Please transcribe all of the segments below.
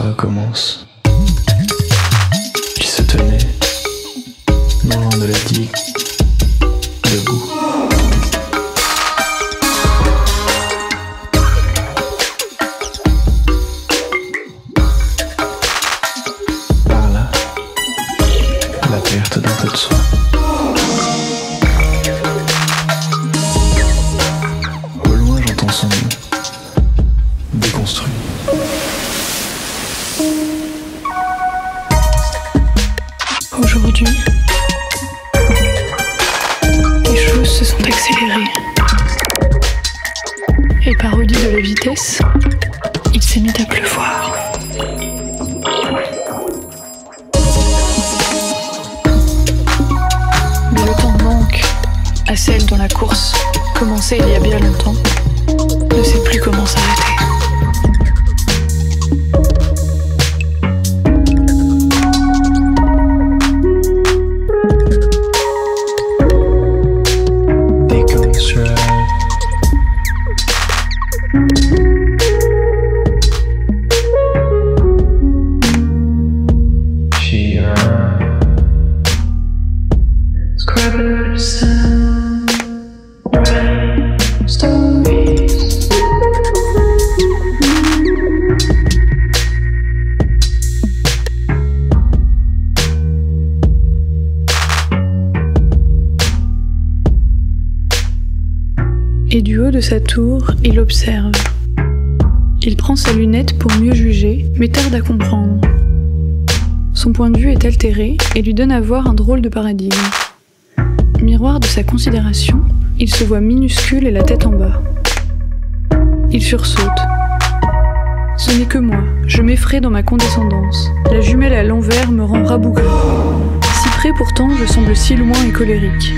recommence. Il se tenait, non loin de la digue, debout. Par là, la perte d'un peu de soi. Aujourd'hui, les choses se sont accélérées. Et parodie de la vitesse, il s'est mis à pleuvoir. Mais le temps manque à celle dont la course, commencée il y a bien longtemps, ne sait plus comment s'arrêter. Et du haut de sa tour, il observe. Il prend sa lunette pour mieux juger, mais tarde à comprendre. Son point de vue est altéré et lui donne à voir un drôle de paradigme. Miroir de sa considération, il se voit minuscule et la tête en bas. Il sursaute. Ce n'est que moi, je m'effraie dans ma condescendance. La jumelle à l'envers me rend rabougri. Si près pourtant, je semble si loin et colérique.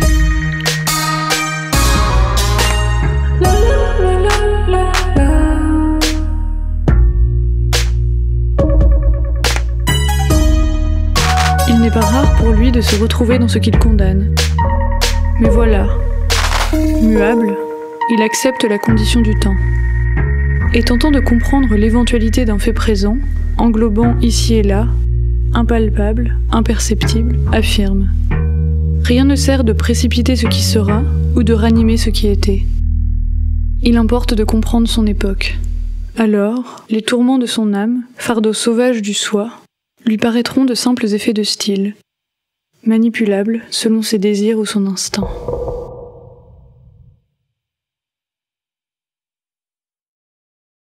N'est pas rare pour lui de se retrouver dans ce qu'il condamne. Mais voilà, muable, il accepte la condition du temps. Et tentant de comprendre l'éventualité d'un fait présent, englobant ici et là, impalpable, imperceptible, affirme. Rien ne sert de précipiter ce qui sera ou de ranimer ce qui était. Il importe de comprendre son époque. Alors, les tourments de son âme, fardeau sauvage du soi, lui paraîtront de simples effets de style, manipulables selon ses désirs ou son instinct.